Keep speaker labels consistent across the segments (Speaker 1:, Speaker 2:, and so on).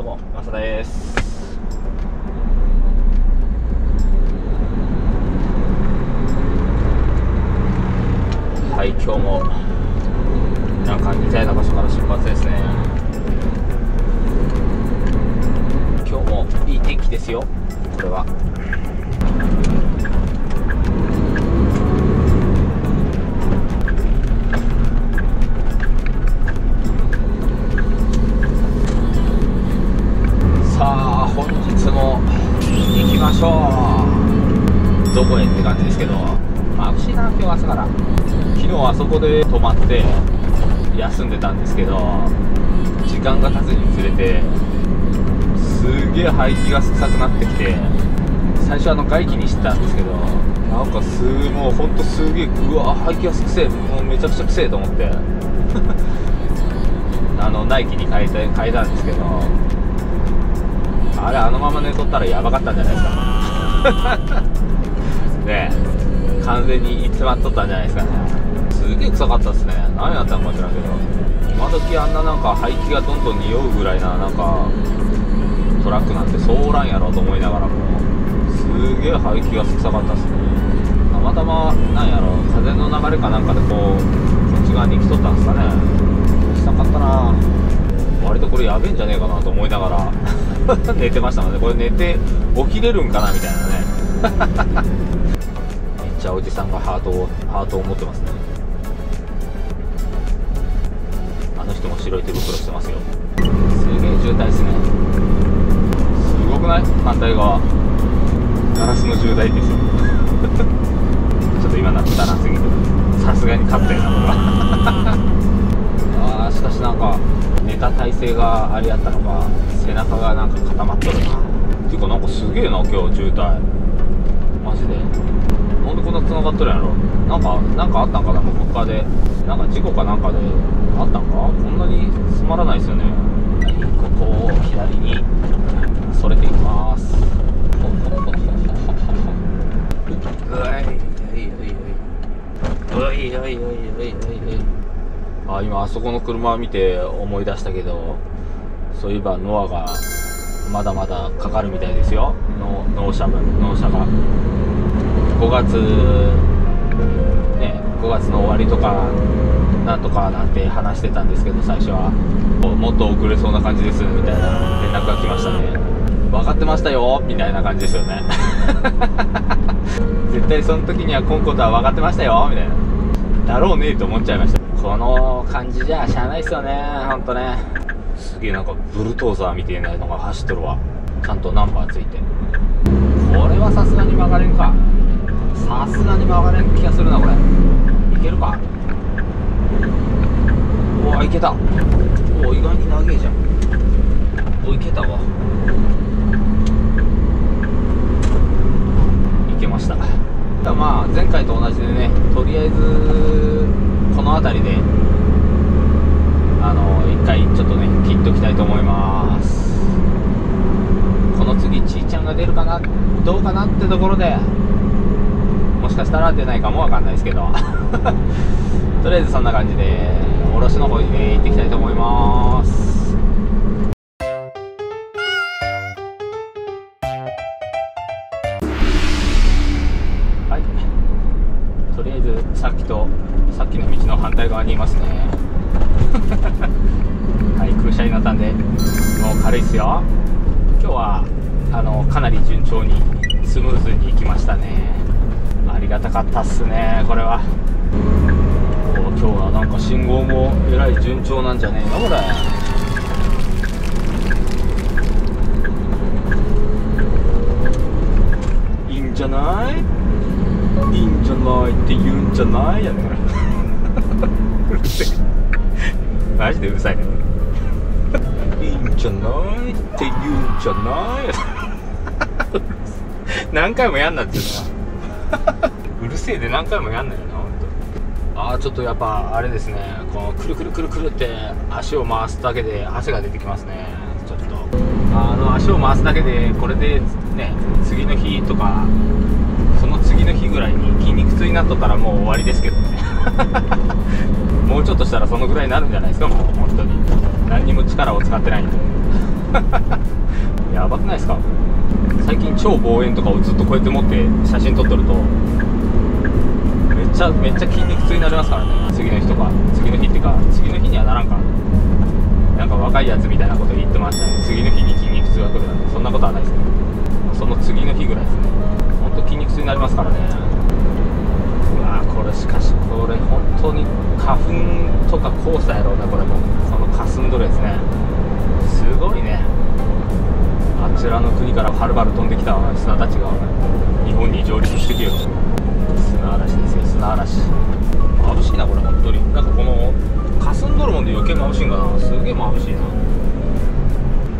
Speaker 1: どうもマサです。はい今日もなんか似たような場所から出発ですね。今日もいい天気ですよこれは。どこへって感じですけどまあ不思議な今日朝から昨日あそこで泊まって休んでたんですけど時間が経つにつれてすげえ排気が臭くなってきて最初あの外気にしてたんですけどなんかすもうほんとすげえうわ排気がくせえもうめちゃくちゃくせえと思って あの内気に変えて変えたんですけどあれあのまま寝とったらやばかったんじゃないですか。ね完全にいつまっとったんじゃないですかね。すげえ臭かったっすね。何やったのか知らんけど。今時あんななんか排気がどんどん匂うぐらいななんかトラックなんてそうおらんやろと思いながらもすげえ排気が臭かったっすね。たまたまなんやろ風の流れかなんかでこうこっち側に来とったんですかね。臭かったな。割とこれやべえんじゃねえかなと思いながら 寝てましたのでこれ寝て起きれるんかなみたいなね。めっちゃおじさんがハートをハートを持ってますね。あの人も白い手袋してますよ。すげえ渋滞ですね。すごくない？反対側。ガラスの渋滞ですよ。ちょっと今なったなすぎてさすがに勝ったよな僕は。あーしかしなんか寝た体勢があれやったのか背中がなんか固まっとるな。ていうかなんかすげえな今日渋滞。マジで。なんでこんな繋がっとるんやろ。なんかなんかあったんかな国で。なんか事故かなんかで。あったんか？こんなにつまらないですよね。ここを左に。それていきます。あ今あそこの車見て思い出したけどそういえばノアがまだまだかかるみたいですよ。納車分納車が。5月ね5月の終わりとかなんとかなんて話してたんですけど最初は。もっと遅れそうな感じですみたいな。連絡が来ましたね。分かってましたよみたいな感じですよね。絶対その時には今ことは分かってましたよみたいな。だろうねと思っちゃいました。この感じじゃしゃあないっすよねほんとね。すげえなんかブルトーザーみたいなのが走っとるわ。ちゃんとナンバーついて。これはさすがに曲がれんか。さすがに曲がれん気がするなこれ。いけるか？おおいけた。おお意外に長えじゃん。おいけたわ。いけました。だまあ前回と同じでねとりあえずこの辺りであの一回ちょっとね切っときたいと思います。この次ちーちゃんが出るかなどうかなってところでもしかしたら出ないかもわかんないですけど。とりあえずそんな感じで卸の方にね行ってきたいと思います。とりあえずさっきとさっきの道の反対側にいますね。はい空車になったんでもう軽いっすよ。今日はあのかなり順調にスムーズにいきましたね。ありがたかったっすねこれは。今日はなんか信号もえらい順調なんじゃねえのこれ。いいんじゃない？いいんじゃないって言うんじゃないやね。マジでうるさいね。いいんじゃないって言うんじゃない？何回もやんなっていうのは。うるせえで何回もやんないよな本当。ああちょっとやっぱあれですね。このくるくるくるくるって足を回すだけで汗が出てきますね。ちょっと。あの足を回すだけでこれでね次の日とかその次の日ぐらいに筋肉痛になっとったらもう終わりですけどねもうちょっとしたらそのぐらいになるんじゃないですか。もう本当に。何にも力を使ってないんで。やばくないですか。最近超望遠とかをずっとこうやって持って写真撮っとるとめっちゃめっちゃ筋肉痛になりますからね。次の日とか次の日っていうか次の日にはならんかなんか若いやつみたいなこと言ってましたね。次の日に筋肉痛が来るなんて。そんなことはないですね。その次の日ぐらいですね。ほんと筋肉痛になりますからね。うわとか黄砂やろうなこれも。この霞んどるやつね。すごいね。あちらの国からはるばる飛んできた砂たちが日本に上陸してきよ砂嵐ですよ砂嵐。眩しいなこれ本当に。なんかこの霞んどるもんで余計眩しいんかな。すげえ眩しいな。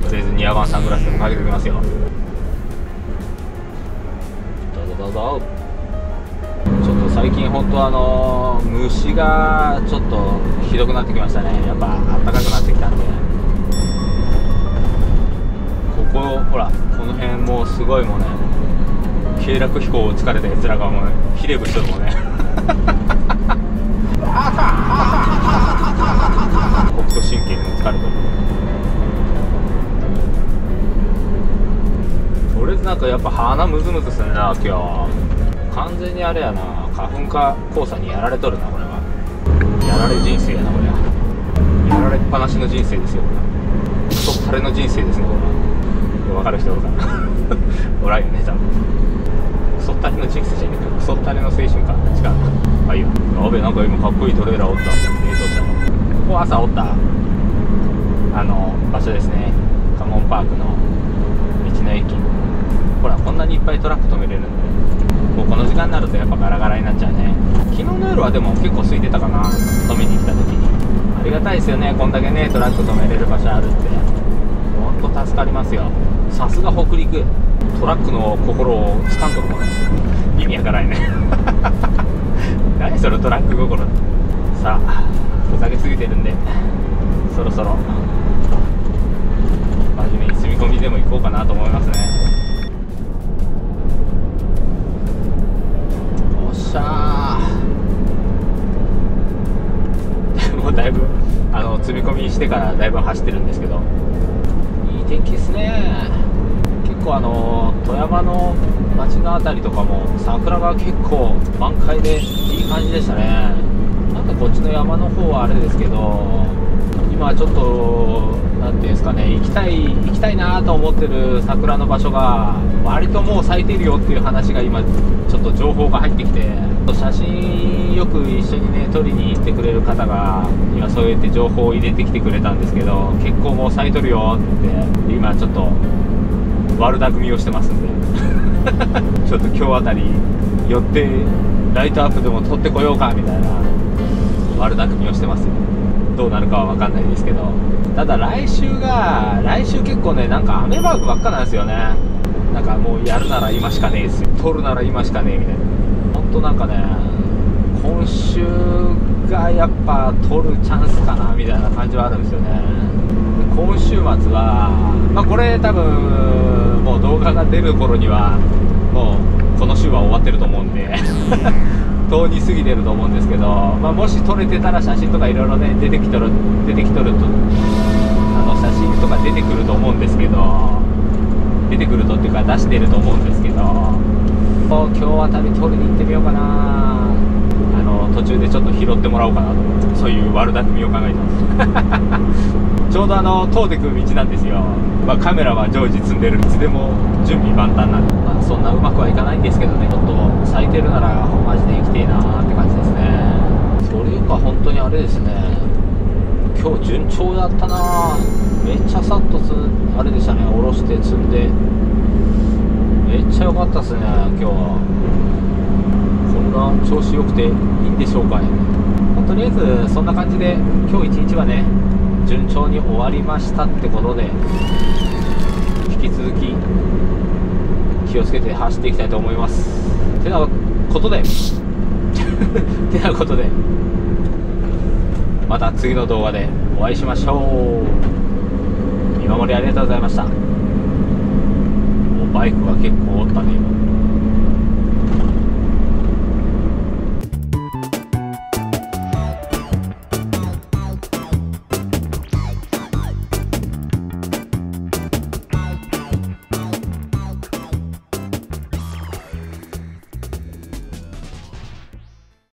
Speaker 1: とりあえずニアバンサングラスでもかけておきますよ。どうぞどうぞ。最近本当あの虫がちょっとひどくなってきましたね。やっぱ暖かくなってきたんで。ここほらこの辺もうすごいもうね経絡飛行疲れたやつらがもうひれ伏してるもんね。北斗神経に疲れてる。とりあえずなんかやっぱ鼻ムズムズするな今日完全にあれやな花粉か黄砂にやられとるなこれは。やられ人生やなこれは。やられっぱなしの人生ですよこれは。クソったれの人生ですねこれは。分かる人おるかな？おらんよね多分。クソったれの人生じゃねえか。クソったれの青春か。違うあいいよ。やべえなんか今かっこいいトレーラーおった。冷凍車のここ朝おった。あの場所ですね。カモンパークの道の駅。ほらこんなにいっぱいトラック止めれるんでもうこの時間になるとやっぱガラガラになっちゃうね。昨日の夜はでも結構空いてたかな。飲みに来た時に。ありがたいですよね。こんだけねトラック止めれる場所あるって。ほんと助かりますよ。さすが北陸。トラックの心を掴んどるもんね意味わからんね。何そのトラック心。さあふざけすぎてるんで。そろそろ。真面目に積み込みでも行こうかなと思います。桜が結構満開でいい感じでしたね。なんかこっちの山の方はあれですけど今ちょっと何ていうんですかね行きたい行きたいなと思ってる桜の場所が割ともう咲いてるよっていう話が今ちょっと情報が入ってきて写真よく一緒にね撮りに行ってくれる方が今そうやって情報を入れてきてくれたんですけど結構もう咲いとるよって今ちょっと悪巧みをしてますんで。ちょっと今日あたり寄ってライトアップでも撮ってこようかみたいな悪巧みをしてますよどうなるかは分かんないですけど。ただ来週が来週結構ねなんか雨マークばっかなんですよね。なんかもうやるなら今しかねえですよ。撮るなら今しかねえみたいな。ほんとなんかね今週がやっぱ撮るチャンスかなみたいな感じはあるんですよね。今週末はまあこれ多分もう動画が出る頃にはの週は終わってると思うんで 遠に過ぎてると思うんですけど、まあ、もし撮れてたら写真とかいろいろね出てきとる出てきとるとあの写真とか出てくると思うんですけど出てくるとっていうか出してると思うんですけど今日あたり撮りに行ってみようかなちょっと拾ってもらおうかなとそういう悪巧みを考えてます。ちょうどあの通ってくる道なんですよ、まあ、カメラは常時積んでるいつでも準備万端なんで、まあ、そんなうまくはいかないんですけどね。ちょっと咲いてるならマジで行きてえなって感じですね。それか本当にあれですね。今日順調だったなめっちゃさっとつあれでしたね。下ろして積んで。めっちゃ良かったっすね今日は。こんな調子良くていいんでしょうか。ね、まあ、とりあえずそんな感じで今日一日はね順調に終わりましたってことで引き続き気をつけて走っていきたいと思います。てなことで てなことでまた次の動画でお会いしましょう。見守りありがとうございました。バイクが結構おったね今。